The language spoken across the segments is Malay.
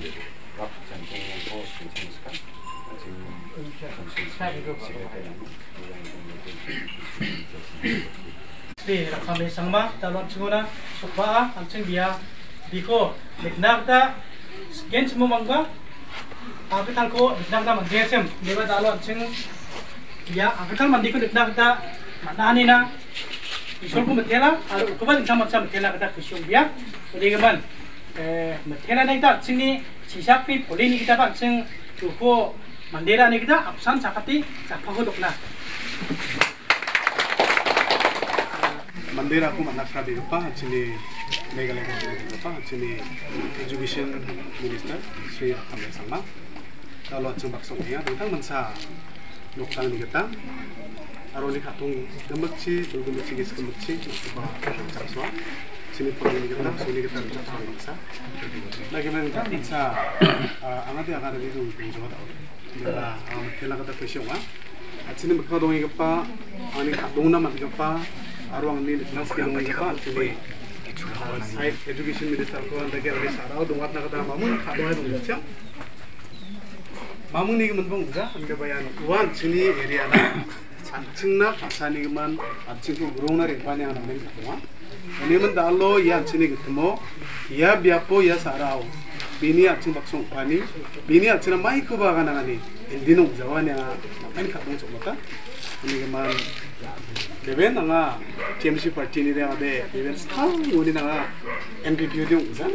Monday. Rock something and post and things kan. Di kami sangma dalam cinguna supaya ancing dia biko niknak ta gen semua mangga aku talko niknak ta mangga sem dewa dalam ancing dia aku tal mandi ko niknak ta mana ni na isul ko metela aru ko ba sama sama metela kata kusyong dia jadi eh metela na kita sini sisapi poli ni kita kan sing tuko mandira ni kita absan sakati sapaho dokna mandira ko manakra di pa chini megale ko di pa chini education minister sri rakam sama kalau chung bak song ya tentang mensa nokang ni kita. Aro ni khatung gemekchi gemekchi gis gemekchi ba chaswa chini sini pemilik kita, sini kita bisa bisa. Lagi nanti bisa, angat ya kan itu bisa tahu. Bila kita kata fashion wa, sini mereka dong yang apa, ani dong nama apa, arwang ini nas kita dong apa, sini. Side education minister ko ang dagger ni Sarah, dungat na kata mamun, kadong ay dungat siya. Mamun ni kumutbong ka, ang kabayan, uwan sini area na. 안층나 가산이만 안층도 무롱나리 반영하는 게 뭐야? neman da allo ya cini ga tamo ya biya po ya sarao bini a cin baksong pani bini a cina mai ku ba ga na ni indino zawani a makan ka bon somata ni ga ma beben nga TMC party ni da be beben sa ngoni na NPP de uza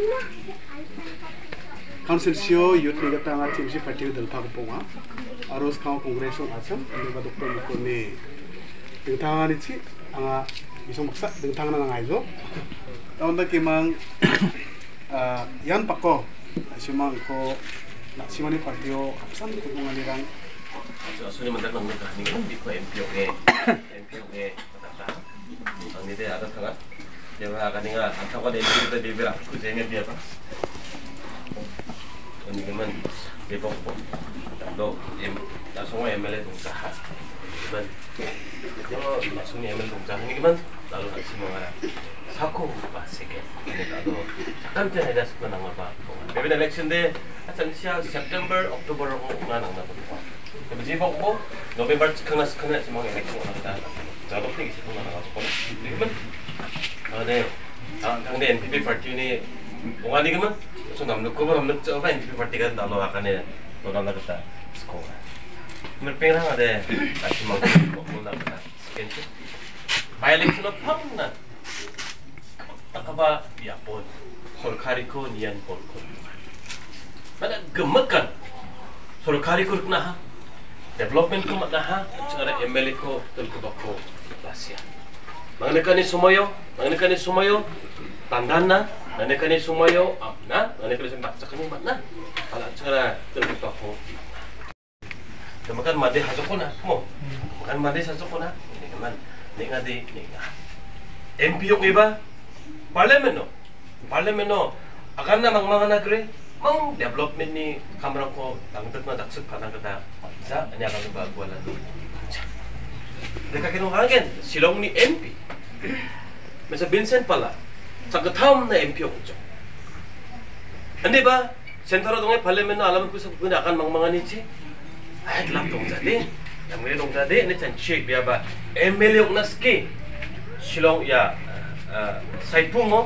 council sio youth ni ga ta nga TMC party dal pa po nga aros ka congress asam ni ba doktor ni ko ni ta ni chi anga bisa maksa dengan tangan orang aja. Tahun tak kemang, ah, yang pakko, ah, si mang ko, nak si mana partio, apa sahaja tu mengalir kan. Asal ni mentera mengenai kan, ni kan di ko MPO ke, MPO ke, kata ni dia ada sangat. Jadi agak ni kan, antara ko dengan kita beli berapa, ku jengit dia pas. Ini kemang, dia pokok, dok, yang semua MLA tu kahat, kemang. 그래서 맞춤예면 동작 하는 게만 나도 같이 먹어야 사코 맛있게 나도 잠깐 전에 내가 싶어 나온 봐. Maybe the next 시야 September, October 나 나온다 그럼 이제 먹고 November 스크나 스크나 지금 먹는 게 나다 나도 되게 싶은 거 나가지고. 그러면 아 네. 아 당대 NPP 파티니 뭔가 지금은 좀 남는 거만 남는 저 NPP 파티가 나눠 나가네. 너 나가겠다. 스코어. 물 뺑을 하나 돼. 다시 먹고 먹고 나가다. Kento. By election of pam na. Takaba yapon. Sorkari ko niyan pon ko. Mana gemakan. Sorkari ko na ha. development ko mataha cara MLA ko tul ko bako basya mga kani sumayo mga kani sumayo tandan na mga kani sumayo up na mga kani sumayo baksa kani na ala cara tul ko bako Kemakan made haso ko na mo makan made haso kaman ni nga di ni nga. MP yung iba? Parliament no? Parliament no? Akan na mang mga nagre mang development ni kamera ko tangtat na daksuk padang kata sa anya kami bagwalan ni Deka kinungangen silong ni MP Mesa Vincent pala sa katam na MP ko Hindi ba? Sentro dong parliament na alam ko sa puna akan mang mga nichi ay lang dong jadi Yang ini dong tadi ini chan chik biya ba emel yok naski silong ya saipungo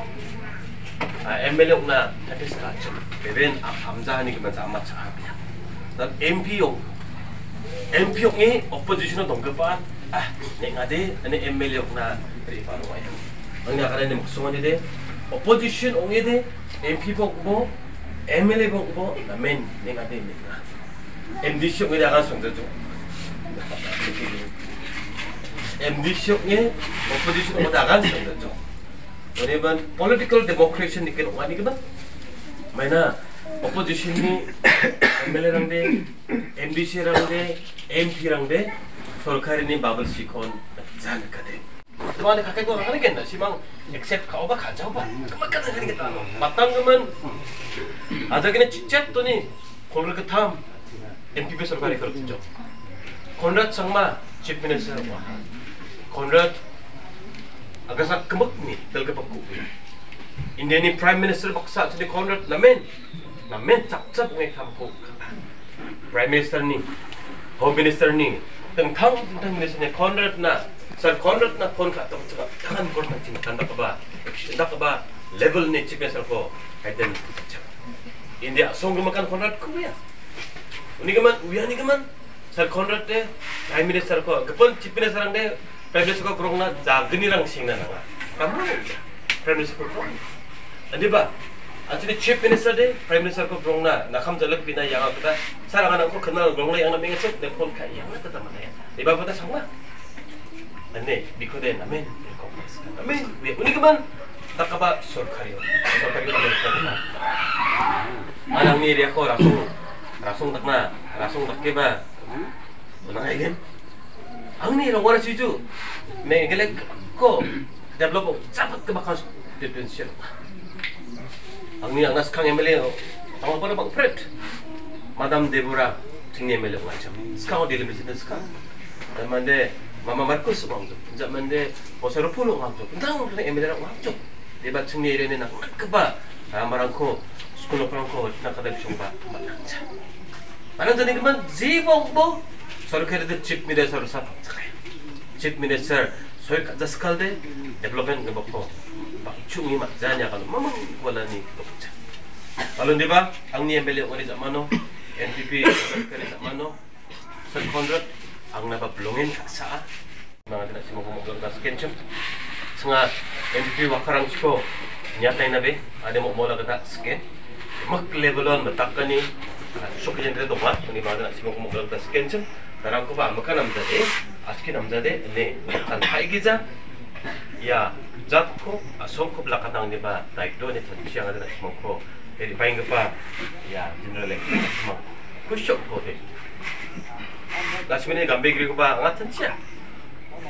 emel yok na tadi sekacem. Beben amza hani kemen sama cakapnya. Dan MP yok MP 형이 opposition을 넘겨봐. 아, 내가 돼. 아니 ML 역나 리바로 와요. 언니 아까 내 목소리 돼. opposition 옹이 돼. MP 보고 ML 보고 나맨 내가 돼. MDC 옹이 나간 성대죠. MD 시험에 opposition 못 나간 상대죠. 왜냐면 political democracy 니까 원이거든. 마이나 opposition이 MLA랑데 MDC랑데 MP랑데 서카리니 밥을 시콘 잔카데. 그 안에 가까이 거 하겠나? 시망 except 가오가 가자고 봐. 그만까지 하겠다. 맞다면 아자기는 직접 돈이 고를 그 다음 MPB 서카리 그렇죠. Konrad Sangma chief minister wa Konrad agak sak kemek ni tel ke paku India ni Prime Minister baksa jadi Conrad Lamin na men chap chap ngai kam ko prime minister ni home minister ni teng thang teng minister ni conrad na sir conrad na kon ka tong chaka tangan chin kan ka ba da ka ba level ni chief minister ko kaiten India song makan conrad ko ya. Uni gaman, uya ni gaman, sarkhondot de daimire sarko gepon chipine sarang de pemde suko kurung na jagni rang singna nanga kamro pemde suko kurung andi ba actually chief minister de prime minister ko kurung na nakam jalak bina yang apa ta sarang anak ko kenal kurung na yang namanya sok de kon kai yang na tata mana ya di ba pata sangma andi biko de namen namen we unikaman takaba sorkari sorkari ko na manang ni dia ko rasung rasung takna rasung takiba Menang Ang ni orang orang cucu. Nek gelek ko develop cepat ke bakal differential. Ang ni anas kang MLA ho. Ang apa bang Fred. Madam Deborah tinggi MLA macam. Sekarang dia lebih sedih sekarang. Dan mande Mama Markus 왕족. 이제 만데 보세로 푸는 왕족. 당은 그냥 에메드랑 왕족. 내가 승리에는 나 그봐. 아마랑코 스쿨로 프랑코 나가다 비숑 봐. 맞다. Zibong bo. Sorry kaya dito chief minister sa pagsakay. Chief minister, soy kada sekal de development ng bako. Pakchungi makzanya kalau mamang wala ni dokter. Kalau di ba ang niyembele ko ni sa mano NPP kaya sa mano sa kondrat ang napablungin ka sa mga tina si mo kumagod na skenchum. Nga NPP wakarang ko nyatay na be ada mo mo kata sken. Mak levelon matakkan ni সব কিছু এন্ট্রি তো বাদ উনি বাদ আছে কোন মুখ গলত স্ক্যান চেন তারা কো বা মকান আমজা দে আজকে নামজা দে নে তান হাই গিজা ইয়া জাত কো সব কো লাকা নাং নিবা দাই দো নে তান শিয়া গাদা স্মক কো এই পাইং গা পা ইয়া জেনারেল স্মক কো শক কো দে লাশমিনে গাম্বে গ্রি কো বা আঙা তান চিয়া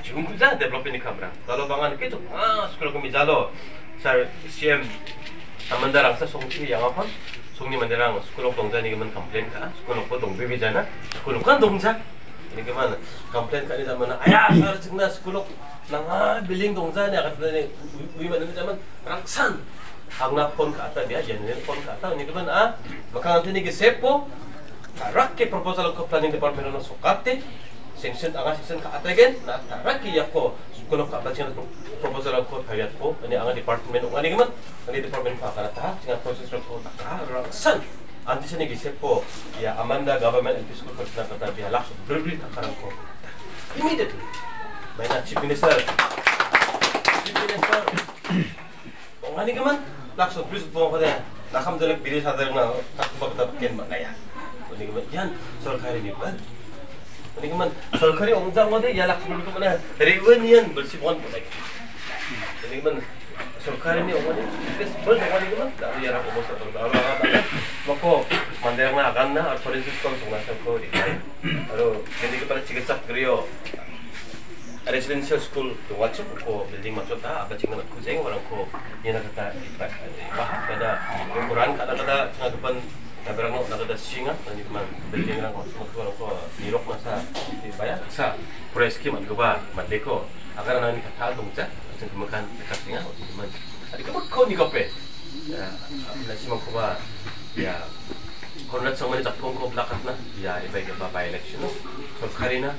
জুম কো জা ডেভেলপিং কামরা দালো বাঙান কে তো আ স্কুল কো মি জালো স্যার সিএম সম্বন্ধে রাস্তা সংখ্যা ইয়া মাফন 카당 네바 다이도네 터치야 가다 먹고 에리 바잉 거봐 야 진짜래 뭐 쿠쇼 거데 라시메네 감베 그리고 봐 같은 치야 지금 그자 데벨롭니 카메라 달로 방안 계속 아 스크롤 그미 잘로 잘 CM 담만다랑 사 송치 양아판 sungni mandirang sekolah dongja ni keman komplain ka sekolah ko dong bibi jana sekolah kan dongja ini keman komplain ka ni zaman ayah sar cengna sekolah nanga biling dongja ni akan ni wi mana ni zaman raksan ang na pon ka ata dia jen ni pon ka ata ni keman ah maka nanti ni sepo rak ke proposal ko planning department no sokate Sanction anga sanction ka ata gen na tarak ki yako sekolah ka cengna proposal ko payat ko ani anga department ngani keman ani department pa kana ta singa proses ko ta san anti sini gisepo ya amanda government and fiscal na kata biya lakso berbri takaran ko immediately. May na chief minister. Chief minister. Ngani keman lakso bis po ko de nakam dalak biri sadar na takbak tapken manaya ini keman yan sorkari ni ban ini keman sorkari ongjang wade ya lakso berbri mana? Reunion bersibon boleh ini keman sorkari ni omani kes bol omani keman dari arah ko bosa tong arah arah mako manderang na akan na atau forensic ko tong nasa ko di aro hindi ko para chikisak griyo residential school to watch ko building macho ta aga chingna ko jeng warang ko yana kata iba kada ukuran kada kada changa depan Kabarang mo nakada singa nani man building rang ko ko ko nirok masa di baya sa preski man ko ba madeko agar nani kata dongja 좀 그만한 같은가 어디 좀 아니 그뭐 코니 거페 야 나시만 코바 야 konrat sa mga tapong ko blakat na ya iba iba ba by election so karina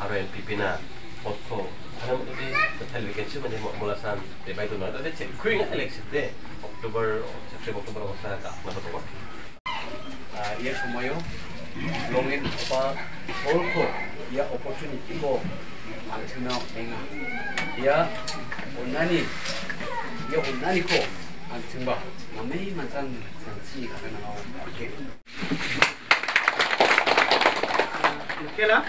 aro NPP na otko ano mo di talaga kasi man mo mula sa iba ito na dati check kuing election de October September October ko sa ka 아, iya sumayo longin apa olko ya opportunity ko ang tuna eng ya onani ya onani ko ang tumba namay mansan sansi kakana ako okay Okay lah.